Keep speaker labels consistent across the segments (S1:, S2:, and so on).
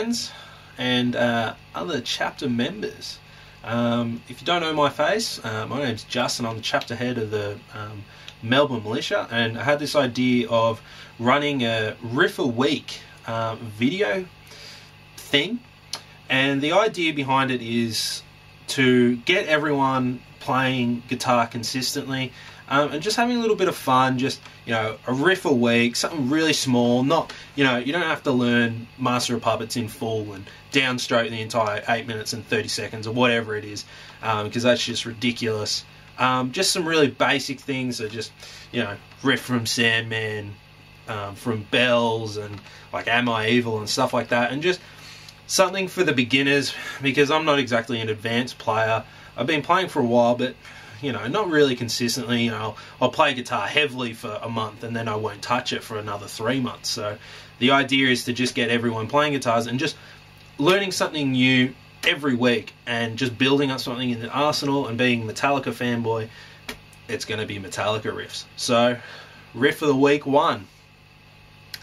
S1: friends and uh, other chapter members. Um, if you don't know my face, uh, my name's Justin. I'm the chapter head of the um, Melbourne Militia, and I had this idea of running a riff a week um, video thing. And the idea behind it is to get everyone playing guitar consistently um, and just having a little bit of fun. Just you know, a riff a week, something really small. Not you know, you don't have to learn Master of Puppets in full and downstroke the entire eight minutes and thirty seconds or whatever it is, because um, that's just ridiculous. Um, just some really basic things that just you know, riff from Sandman, um, from Bells, and like Am I Evil and stuff like that, and just something for the beginners because I'm not exactly an advanced player. I've been playing for a while, but you know, not really consistently. You know, I'll play guitar heavily for a month and then I won't touch it for another three months. So the idea is to just get everyone playing guitars and just learning something new every week and just building up something in the arsenal and being Metallica fanboy. It's going to be Metallica riffs. So, riff of the week one.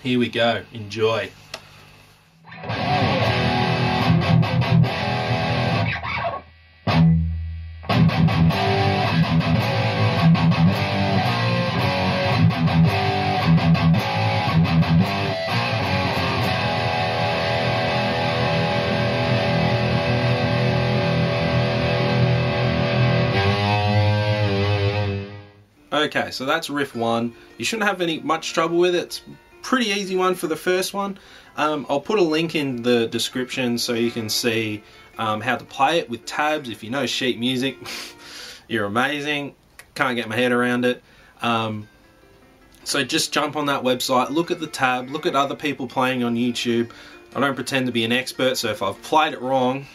S1: Here we go. Enjoy. Okay, so that's riff one. You shouldn't have any much trouble with it. It's pretty easy one for the first one. Um, I'll put a link in the description so you can see um, how to play it with tabs. If you know sheet music, you're amazing. Can't get my head around it. Um, so just jump on that website, look at the tab, look at other people playing on YouTube. I don't pretend to be an expert, so if I've played it wrong,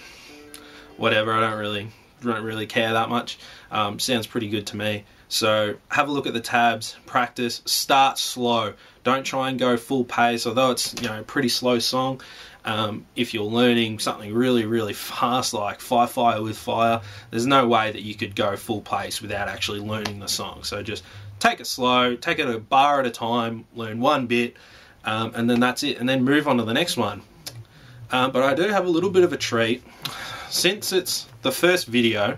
S1: whatever, I don't really don't really care that much. Um, sounds pretty good to me. So have a look at the tabs, practice, start slow. Don't try and go full pace, although it's you know a pretty slow song. Um, if you're learning something really, really fast like Fight Fire with Fire, there's no way that you could go full pace without actually learning the song. So just take it slow, take it a bar at a time, learn one bit, um, and then that's it, and then move on to the next one. Um, but I do have a little bit of a treat. Since it's the first video,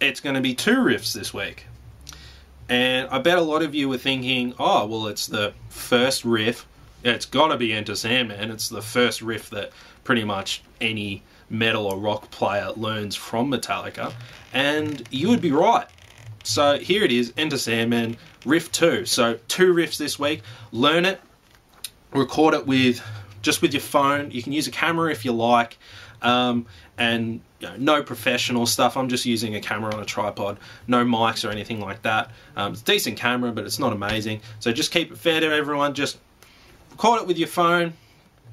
S1: it's going to be two riffs this week. And I bet a lot of you were thinking, oh, well, it's the first riff. It's got to be Enter Sandman. It's the first riff that pretty much any metal or rock player learns from Metallica. And you would be right. So here it is Enter Sandman, riff 2. So two riffs this week. Learn it, record it with just with your phone. You can use a camera if you like. Um, and you know, no professional stuff. I'm just using a camera on a tripod, no mics or anything like that. Um, it's a decent camera, but it's not amazing. So just keep it fair to everyone. Just record it with your phone,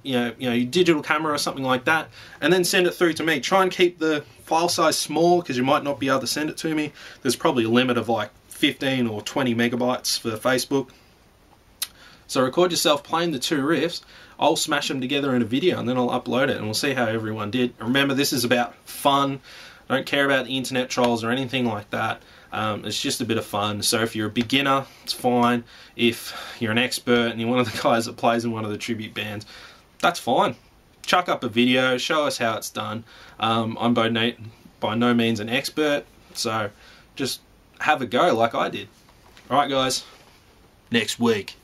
S1: you know, you know, your digital camera or something like that, and then send it through to me. Try and keep the file size small because you might not be able to send it to me. There's probably a limit of like 15 or 20 megabytes for Facebook. So record yourself playing the two riffs. I'll smash them together in a video and then I'll upload it and we'll see how everyone did. Remember, this is about fun. I don't care about the internet trolls or anything like that. Um, it's just a bit of fun. So if you're a beginner, it's fine. If you're an expert and you're one of the guys that plays in one of the tribute bands, that's fine. Chuck up a video, show us how it's done. Um, I'm by no, by no means an expert, so just have a go like I did. Alright guys, next week.